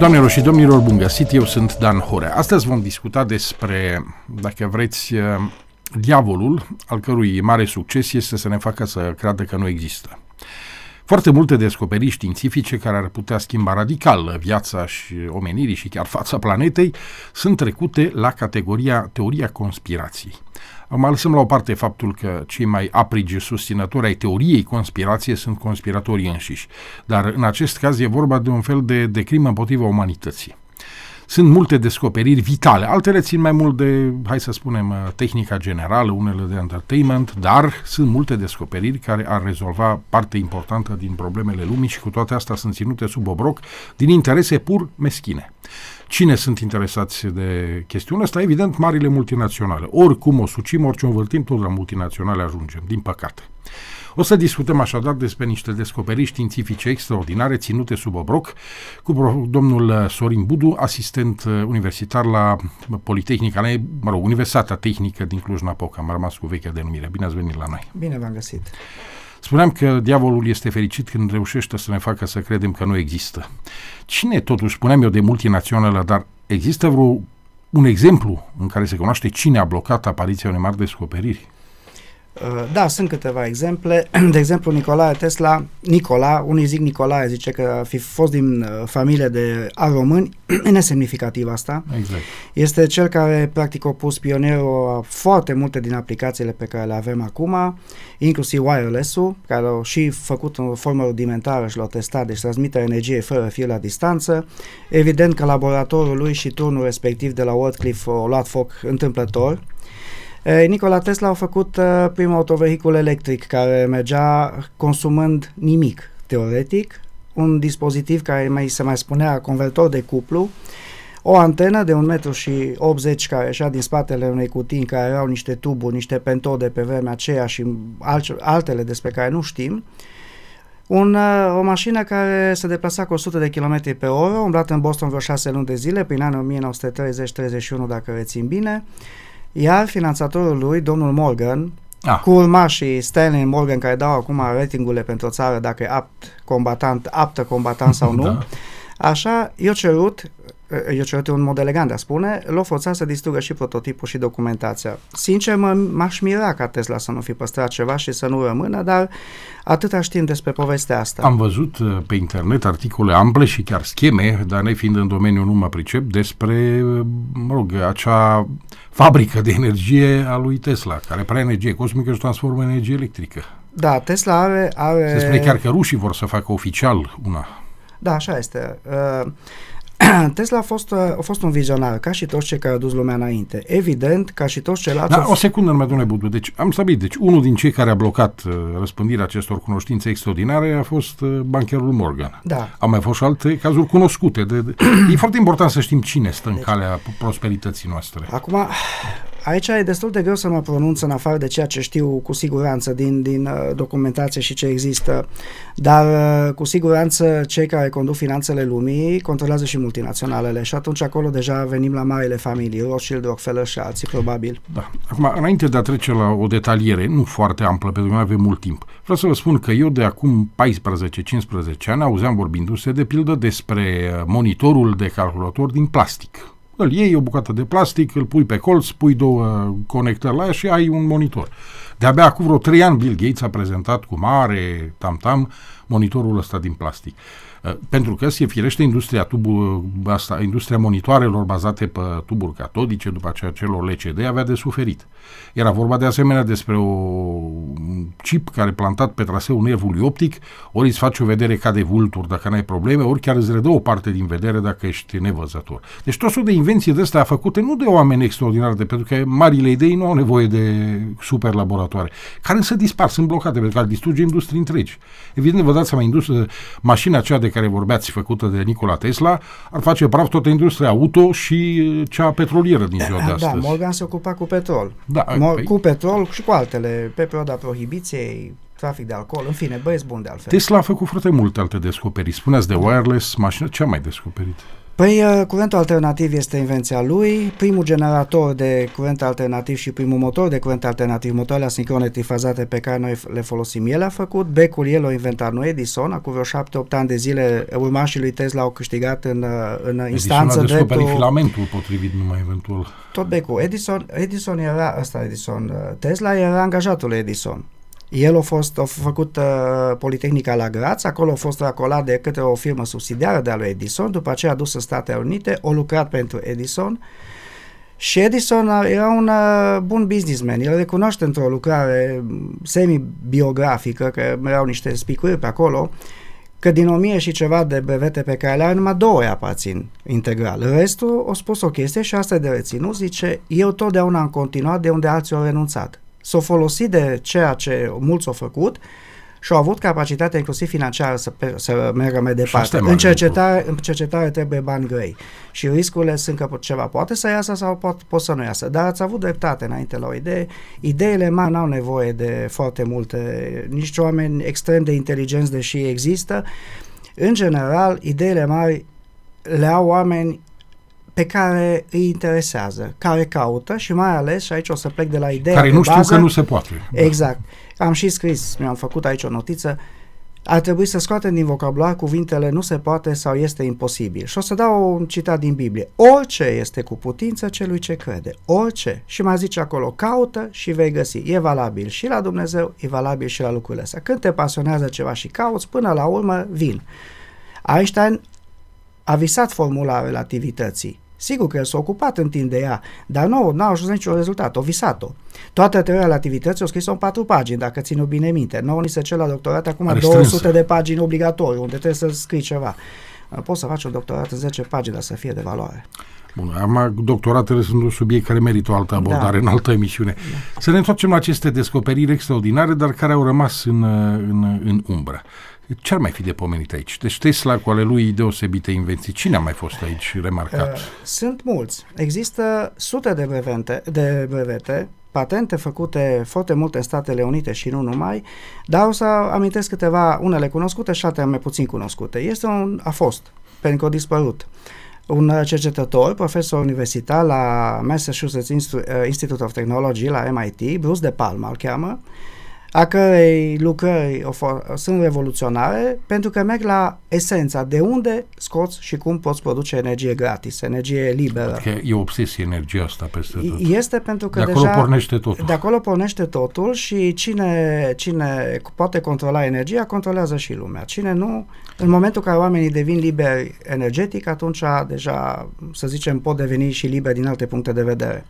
Doamnelor și domnilor, bun găsit, eu sunt Dan Horea. Astăzi vom discuta despre, dacă vreți, uh, diavolul, al cărui mare succes este să ne facă să creadă că nu există. Foarte multe descoperiri științifice care ar putea schimba radical viața și omenirii și chiar fața planetei sunt trecute la categoria teoria conspirației. Mai lăsăm la o parte faptul că cei mai aprigi susținători ai teoriei conspirației sunt conspiratorii înșiși, dar în acest caz e vorba de un fel de, de crimă împotriva umanității. Sunt multe descoperiri vitale, altele țin mai mult de, hai să spunem, tehnica generală, unele de entertainment, dar sunt multe descoperiri care ar rezolva parte importantă din problemele lumii și cu toate astea sunt ținute sub obroc din interese pur meschine. Cine sunt interesați de chestiunea asta? Evident, marile multinaționale. Oricum o sucim, orice o învârtim, tot la multinaționale ajungem, din păcate. O să discutăm așadar despre niște descoperiri științifice extraordinare ținute sub obroc cu domnul Sorin Budu, asistent universitar la Politehnica, mă rog, Universitatea Tehnică din Cluj-Napoca. Am rămas cu vechea denumire. Bine ați venit la noi. Bine v-am găsit. Spuneam că diavolul este fericit când reușește să ne facă să credem că nu există. Cine, totuși, spuneam eu de multinațională, dar există vreo un exemplu în care se cunoaște cine a blocat apariția unei mari descoperiri? Uh, da, sunt câteva exemple. De exemplu, Nicolae Tesla, Nicola, unii zic Nicolae, zice că fi fost din uh, familie de români, e nesemnificativ asta. Exact. Este cel care, practic, a pus pionierul a foarte multe din aplicațiile pe care le avem acum, inclusiv wireless-ul, care au și făcut în formă rudimentară și l-au testat, deci transmite energie fără fir la distanță. Evident că laboratorul lui și turnul respectiv de la Wordcliff au luat foc întâmplător, Nikola Tesla a făcut uh, primul autovehicul electric care mergea consumând nimic, teoretic, un dispozitiv care mai se mai spunea convertor de cuplu, o antenă de 1,80 m și 80 care ieșea din spatele unei cutii în care erau niște tuburi, niște pentode pe vremea aceea și altele despre care nu știm, un, uh, o mașină care se deplasa cu 100 de km pe oră, umblat în Boston vreo 6 luni de zile, prin anul 1930-31 dacă rețin bine, iar finanțatorul lui, domnul Morgan, ah. cu urmașii Stanley Morgan, care dau acum ratingurile pentru o țară dacă e apt combatant, aptă combatant sau nu, da. așa, i-a cerut eu cerut un mod elegant de a spune, l-a forțat să distrugă și prototipul și documentația. Sincer, mă, m-aș mira ca Tesla să nu fi păstrat ceva și să nu rămână, dar atâta știm despre povestea asta. Am văzut uh, pe internet articole ample și chiar scheme, dar ne fiind în domeniu nu mă pricep, despre, uh, mă rog, acea fabrică de energie a lui Tesla, care prea energie cosmică și transformă în energie electrică. Da, Tesla are... are... Se spune chiar că rușii vor să facă oficial una. Da, așa este. Uh, Tesla a fost, uh, a fost un vizionar, ca și toți cei care au dus lumea înainte. Evident, ca și toți ceilalți... Da, o secundă, numai, domnule Budu. Deci, am stabilit. Deci, unul din cei care a blocat uh, răspândirea acestor cunoștințe extraordinare a fost uh, bancherul Morgan. Da. Au mai fost și alte cazuri cunoscute. De, de... e foarte important să știm cine stă în deci, calea prosperității noastre. Acum, Aici e destul de greu să mă pronunț în afară de ceea ce știu cu siguranță din, din uh, documentație și ce există, dar uh, cu siguranță cei care conduc finanțele lumii controlează și multinaționalele și atunci acolo deja venim la marile familii, Rothschild, Rockefeller și alții, probabil. Da. Acum, înainte de a trece la o detaliere, nu foarte amplă, pentru că nu avem mult timp, vreau să vă spun că eu de acum 14-15 ani auzeam vorbindu-se de pildă despre uh, monitorul de calculator din plastic îl iei o bucată de plastic, îl pui pe colț, pui două conectări la ea și ai un monitor. De-abia acum vreo trei ani Bill Gates a prezentat cu mare tam-tam monitorul ăsta din plastic. Uh, pentru că se firește industria, tubul, asta, industria monitoarelor bazate pe tuburi catodice, după aceea celor LCD, avea de suferit. Era vorba de asemenea despre o chip care plantat pe traseul nervului optic, ori îți face o vedere ca de vulturi dacă n-ai probleme, ori chiar îți redă o parte din vedere dacă ești nevăzător. Deci tot soiul de invenții de astea făcute nu de oameni extraordinari, de, pentru că marile idei nu au nevoie de super laboratoare, care să dispar, sunt blocate, pentru că ar distruge industrii întregi. Evident, vă dați seama, industria, mașina aceea de care vorbeați, făcută de Nikola Tesla, ar face praf toată industria auto și cea petrolieră din ziua de da, astăzi. Da, Morgan se ocupa cu petrol. Da, Mor- păi... Cu petrol și cu altele, pe perioada prohibiției, trafic de alcool, în fine, băieți buni de altfel. Tesla a făcut foarte multe alte descoperiri. Spuneați de wireless, mașină, ce a mai descoperit? Păi, uh, curentul alternativ este invenția lui. Primul generator de curent alternativ și primul motor de curent alternativ, motoarele asincrone trifazate pe care noi le folosim, el a făcut. Becul el l-a inventat nu Edison, acum vreo 7-8 ani de zile urmașii lui Tesla au câștigat în, uh, în Edison instanță a dreptul... filamentul potrivit numai eventual. Tot becul. Edison, Edison era, ăsta Edison, uh, Tesla era angajatul Edison. El a fost a făcut uh, Politehnica la Graz, acolo a fost racolat de către o firmă subsidiară de a lui Edison, după aceea a dus în Statele Unite, a lucrat pentru Edison și Edison era un uh, bun businessman. El recunoaște într-o lucrare semi-biografică, că erau niște spicuri pe acolo, că din o mie și ceva de brevete pe care le are, numai două îi aparțin integral. Restul a spus o chestie și asta e de reținut, zice, eu totdeauna am continuat de unde alții au renunțat s-au folosit de ceea ce mulți au făcut și au avut capacitatea inclusiv financiară să, pe, să meargă mai departe. În cercetare, în cercetare trebuie bani grei și riscurile sunt că ceva poate să iasă sau pot, pot să nu iasă. Dar ați avut dreptate înainte la o idee. Ideile mari n-au nevoie de foarte multe, nici oameni extrem de inteligenți, deși există. În general, ideile mari le au oameni pe care îi interesează, care caută și mai ales, și aici o să plec de la ideea Care nu știu bază, că nu se poate. Exact. Am și scris, mi-am făcut aici o notiță, ar trebui să scoatem din vocabular cuvintele nu se poate sau este imposibil. Și o să dau un citat din Biblie. Orice este cu putință celui ce crede. Orice. Și mai zice acolo, caută și vei găsi. E valabil și la Dumnezeu, e valabil și la lucrurile astea. Când te pasionează ceva și cauți, până la urmă vin. Einstein a visat formula relativității. Sigur că el s-a ocupat în timp de ea, dar nu, n-a ajuns niciun rezultat, o visat-o. Toată teoria relativității o scris-o în patru pagini, dacă țin bine minte. Nu ni se cer la doctorat acum Are 200 strânsă. de pagini obligatoriu, unde trebuie să scrii ceva. Poți să faci un doctorat în 10 pagini, dar să fie de valoare. Bun, acum doctoratele sunt un subiect care merită o altă abordare da. în altă emisiune. Da. Să ne întoarcem la aceste descoperiri extraordinare, dar care au rămas în, în, în umbră. Ce ar mai fi de pomenit aici? Deci Tesla cu ale lui deosebite invenții. Cine a mai fost aici remarcat? Uh, sunt mulți. Există sute de brevete, de brevete patente făcute foarte multe în Statele Unite și nu numai, dar o să amintesc câteva, unele cunoscute și altele mai puțin cunoscute. Este un, a fost, pentru că a dispărut. Un cercetător, profesor universitar la Massachusetts Institute of Technology, la MIT, Bruce de Palma îl cheamă, uh, a cărei lucrări sunt revoluționare pentru că merg la esența de unde scoți și cum poți produce energie gratis, energie liberă. Că e o obsesie energia asta peste tot. Este pentru că de acolo deja, pornește totul. De acolo pornește totul și cine, cine poate controla energia, controlează și lumea. Cine nu, în momentul în care oamenii devin liberi energetic, atunci deja, să zicem, pot deveni și liberi din alte puncte de vedere.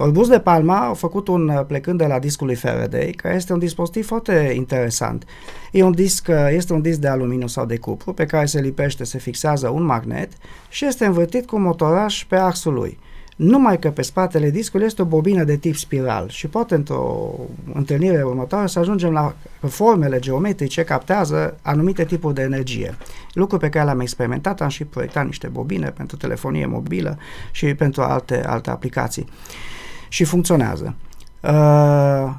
Orbus de Palma a făcut un, uh, plecând de la discul lui Faraday, care este un dispozitiv foarte interesant. E un disc, uh, este un disc de aluminiu sau de cupru pe care se lipește, se fixează un magnet și este învârtit cu un motoraș pe axul lui. Numai că pe spatele discului este o bobină de tip spiral și poate într-o întâlnire următoare să ajungem la formele geometrice captează anumite tipuri de energie. Lucru pe care l-am experimentat, am și proiectat niște bobine pentru telefonie mobilă și pentru alte, alte aplicații și funcționează. Uh,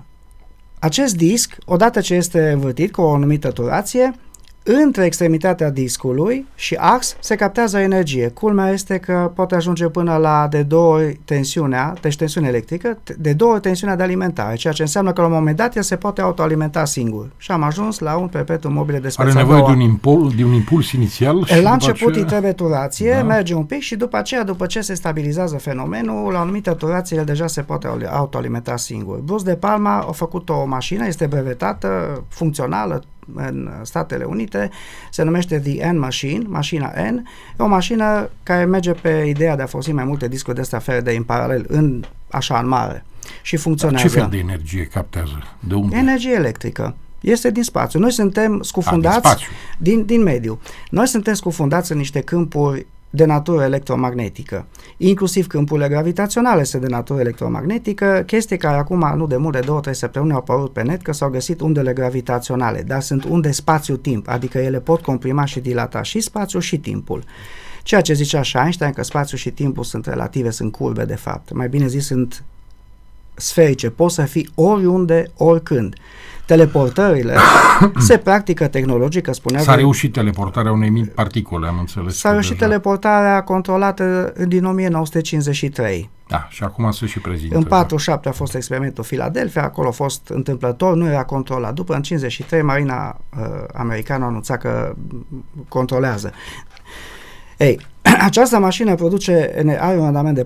acest disc, odată ce este învârtit cu o anumită turație, între extremitatea discului și ax se captează energie. Culmea este că poate ajunge până la de două ori tensiunea, deci tensiune electrică, de două ori tensiunea de alimentare, ceea ce înseamnă că la un moment dat el se poate autoalimenta singur. Și am ajuns la un perpetuum mobile de speța Are nevoie de un, impul, de un impuls inițial? Și la început aceea... îi trebuie turație, da. merge un pic și după aceea, după ce se stabilizează fenomenul, la o anumită turație el deja se poate autoalimenta singur. Bruce de Palma a făcut o mașină, este brevetată, funcțională, în Statele Unite, se numește The N Machine, mașina N, e o mașină care merge pe ideea de a folosi mai multe discuri de astea de în paralel, în, așa în mare și funcționează. Dar ce fel de energie captează? De unde? Energie electrică. Este din spațiu. Noi suntem scufundați A, din, din, din mediu. Noi suntem scufundați în niște câmpuri de natură electromagnetică. Inclusiv câmpurile gravitaționale sunt de natură electromagnetică, chestii care acum, nu de mult, de două, trei săptămâni au apărut pe net că s-au găsit undele gravitaționale, dar sunt unde spațiu-timp, adică ele pot comprima și dilata și spațiul și timpul. Ceea ce zicea și Einstein, că spațiul și timpul sunt relative, sunt curbe de fapt. Mai bine zis, sunt sferice, poți să fii oriunde, oricând. Teleportările se practică tehnologică, spunea. S-a reușit teleportarea unei mii particule, am înțeles. S-a reușit deja. teleportarea controlată din 1953. Da, și acum se și prezintă. În 47 da. a fost experimentul Philadelphia, acolo a fost întâmplător, nu era controlat. După, în 53, Marina uh, americană a anunțat că controlează. Ei, această mașină produce, are un randament de 400%,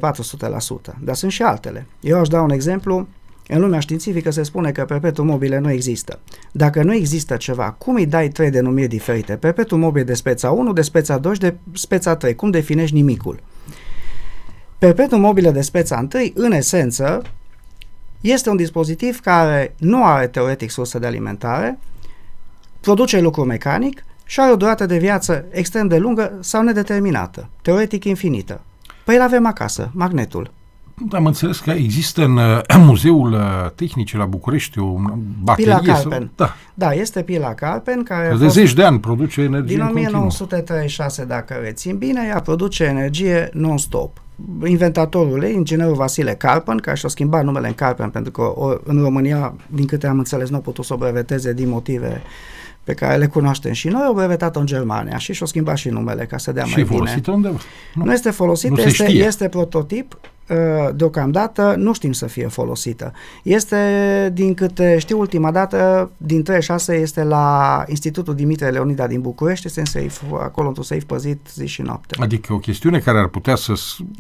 dar sunt și altele. Eu aș da un exemplu, în lumea științifică se spune că perpetuum mobile nu există. Dacă nu există ceva, cum îi dai trei denumiri diferite? Perpetuum mobile de speța 1, de speța 2 și de speța 3. Cum definești nimicul? Perpetuum mobile de speța 1, în esență, este un dispozitiv care nu are teoretic sursă de alimentare, produce lucru mecanic și are o durată de viață extrem de lungă sau nedeterminată, teoretic infinită. Păi îl avem acasă, magnetul. Am înțeles că există în, în Muzeul uh, Tehnic la București o baterie. Pila Carpen. Sau, da. da, este pila Carpen care că de zeci de ani produce energie Din 1936, dacă rețin bine, ea produce energie non-stop. Inventatorul ei, inginerul Vasile Carpen, care și-a schimbat numele în Carpen pentru că o, în România, din câte am înțeles, nu a putut să o breveteze din motive pe care le cunoaștem și noi, o brevetat în Germania și și-o schimbat și numele ca să dea și mai bine. Și folosită undeva? Nu, nu este folosită, nu este, este prototip Uh, deocamdată nu știm să fie folosită. Este, din câte știu ultima dată, din 36 este la Institutul Dimitrie Leonida din București, este în safe, acolo într-un safe păzit zi și noapte. Adică o chestiune care ar putea să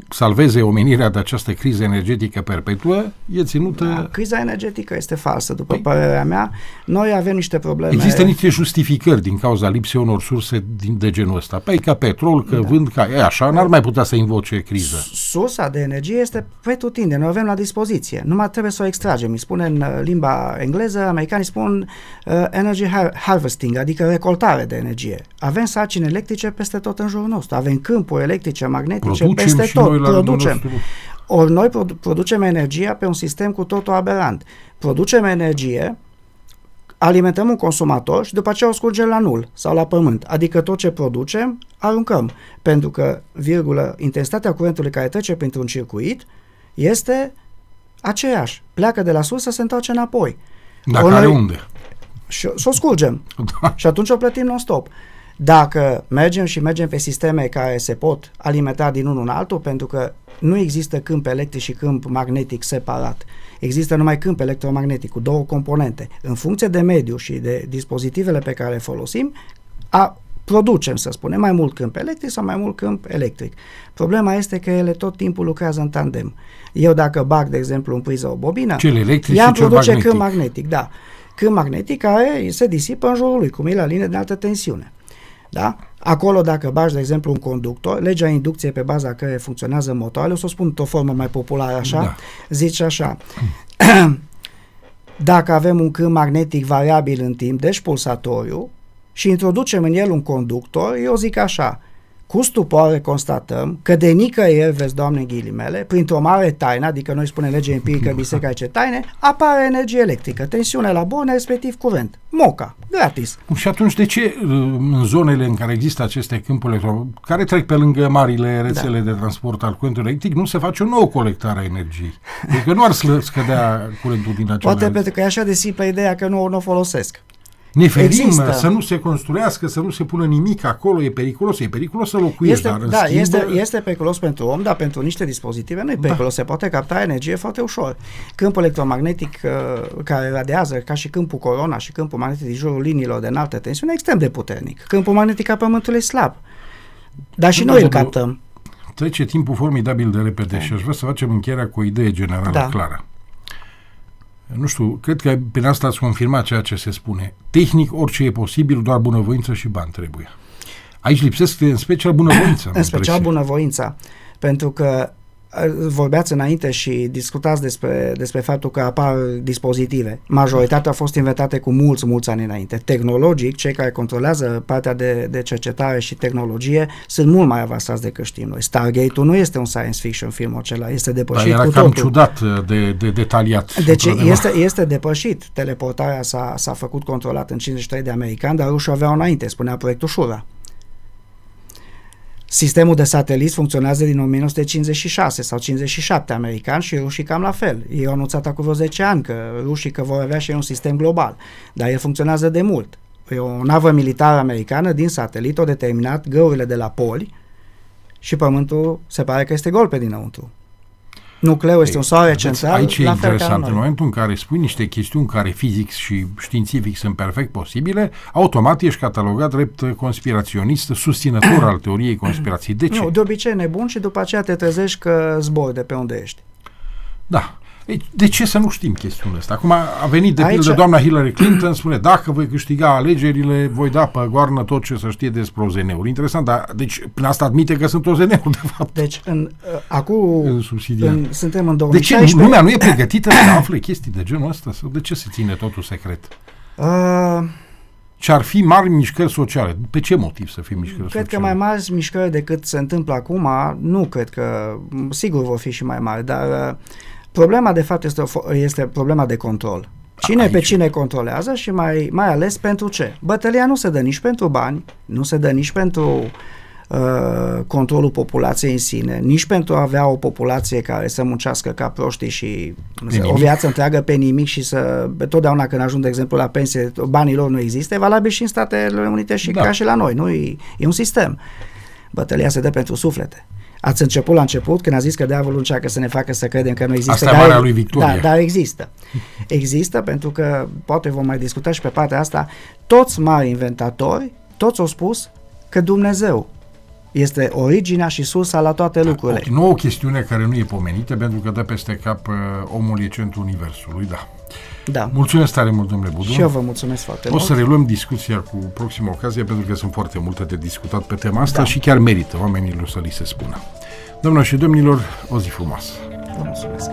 salveze omenirea de această criză energetică perpetuă e ținută... Da, criza energetică este falsă, după păi, părerea mea. Noi avem niște probleme... Există niște justificări din cauza lipsei unor surse din, de genul ăsta. Păi ca petrol, că da. vând, ca... E așa, n-ar mai putea să invoce criză. Sursa de energie energie este pretutinde, noi o avem la dispoziție. Numai trebuie să o extragem. Îi spune în uh, limba engleză, americanii spun uh, energy har- harvesting, adică recoltare de energie. Avem sarcini electrice peste tot în jurul nostru. Avem câmpuri electrice, magnetice producem peste tot. producem. Ori noi produ- producem energia pe un sistem cu totul aberant. Producem energie alimentăm un consumator și după aceea o scurgem la nul sau la pământ. Adică tot ce producem, aruncăm. Pentru că, virgulă, intensitatea curentului care trece printr-un circuit este aceeași. Pleacă de la sursă, se întoarce înapoi. Dar care unde? Și o scurgem. Da. Și atunci o plătim non-stop. Dacă mergem și mergem pe sisteme care se pot alimenta din unul în altul, pentru că nu există câmp electric și câmp magnetic separat. Există numai câmp electromagnetic cu două componente. În funcție de mediu și de dispozitivele pe care le folosim, a, producem, să spunem, mai mult câmp electric sau mai mult câmp electric. Problema este că ele tot timpul lucrează în tandem. Eu dacă bag, de exemplu, în priză o bobină, cel electric ea îmi produce magnetic. câmp magnetic, da. Câmp magnetic care se disipă în jurul lui, cum e la linie de altă tensiune. Da? Acolo, dacă bagi, de exemplu, un conductor, legea inducției pe baza care funcționează motoarele, o să o spun o formă mai populară așa, da. zice așa, dacă avem un câmp magnetic variabil în timp, deci pulsatoriu, și introducem în el un conductor, eu zic așa, cu stupoare constatăm că de nicăieri, vezi, doamne, ghilimele, printr-o mare taină, adică noi spunem lege empirică, biserica ce taine, apare energie electrică, tensiune la borne, respectiv curent. Moca, gratis. Și atunci de ce în zonele în care există aceste câmpuri care trec pe lângă marile rețele da. de transport al curentului electric, nu se face o nouă colectare a energiei? Adică nu ar scădea curentul din acela. Poate pentru că e așa de simplă ideea că nu o folosesc. Ne ferim Există. să nu se construiască, să nu se pună nimic acolo, e periculos, e periculos să locuiești, este, dar Da, schimb... este, este periculos pentru om, dar pentru niște dispozitive nu e da. periculos, da. se poate capta energie foarte ușor. Câmpul electromagnetic uh, care radiază, ca și câmpul corona și câmpul magnetic din jurul liniilor de înaltă tensiune, e extrem de puternic. Câmpul magnetic a Pământului e slab. Dar și da, noi îl captăm. Trece timpul formidabil de repede da. și aș vrea să facem încheierea cu o idee generală da. clară nu știu, cred că prin asta ați confirmat ceea ce se spune. Tehnic, orice e posibil, doar bunăvoință și bani trebuie. Aici lipsesc în special bunăvoința. în special bunăvoința, pentru că vorbeați înainte și discutați despre, despre faptul că apar dispozitive. Majoritatea au fost inventate cu mulți, mulți ani înainte. Tehnologic, cei care controlează partea de, de cercetare și tehnologie sunt mult mai avansați decât știm noi. Stargate-ul nu este un science fiction film acela, este depășit Dar era cu cam totul. ciudat uh, de, de detaliat. Deci este, este depășit. Teleportarea s-a, s-a făcut controlat în 53 de americani, dar rușii aveau înainte, spunea proiectul Shura. Sistemul de satelit funcționează din 1956 sau 57 american și rușii cam la fel. Ei au anunțat acum vreo 10 ani că rușii că vor avea și un sistem global, dar el funcționează de mult. E o navă militară americană din satelit a determinat găurile de la poli și Pământul se pare că este gol pe dinăuntru. Nucleul este un soare central. Aici e interesant. În momentul în care spui niște chestiuni care fizic și științific sunt perfect posibile, automat ești catalogat drept conspiraționist, susținător al teoriei conspirației. De ce? Nu, de obicei nebun și după aceea te trezești că zbori de pe unde ești. Da. De ce să nu știm chestiunea asta? Acum a venit de Aici... pildă doamna Hillary Clinton, spune dacă voi câștiga alegerile, voi da pe goarnă tot ce să știe despre OZN-uri. Interesant, dar deci prin asta admite că sunt OZN-uri, de fapt. Deci, în, uh, acum în în, suntem în 2016. De ce lumea nu e pregătită să afle chestii de genul ăsta? Sau de ce se ține totul secret? Uh, ce ar fi mari mișcări sociale. Pe ce motiv să fie mișcări cred sociale? Cred că mai mari mișcări decât se întâmplă acum, nu cred că, sigur vor fi și mai mari, dar uh, Problema, de fapt, este, o, este problema de control. Cine Aici. pe cine controlează și mai, mai ales pentru ce? Bătălia nu se dă nici pentru bani, nu se dă nici pentru uh, controlul populației în sine, nici pentru a avea o populație care să muncească ca proștii și o viață întreagă pe nimic și să, totdeauna când ajung, de exemplu, la pensie, banii lor nu există, e valabil și în Statele Unite și da. ca și la noi, nu? E, e un sistem. Bătălia se dă pentru suflete. Ați început la început când a zis că diavolul încearcă să ne facă să credem că nu există. Asta dar, lui Victoria. Da, dar există. Există pentru că, poate vom mai discuta și pe partea asta, toți mari inventatori, toți au spus că Dumnezeu este originea și sursa la toate da, lucrurile. O nouă chestiune care nu e pomenită pentru că dă peste cap uh, omul e centrul universului, da. Da. Mulțumesc tare mult, domnule Budu. Și eu vă mulțumesc foarte o mult. O să reluăm discuția cu proxima ocazie, pentru că sunt foarte multe de discutat pe tema asta da. și chiar merită oamenilor să li se spună. Domnilor și domnilor, o zi frumoasă! Vă mulțumesc!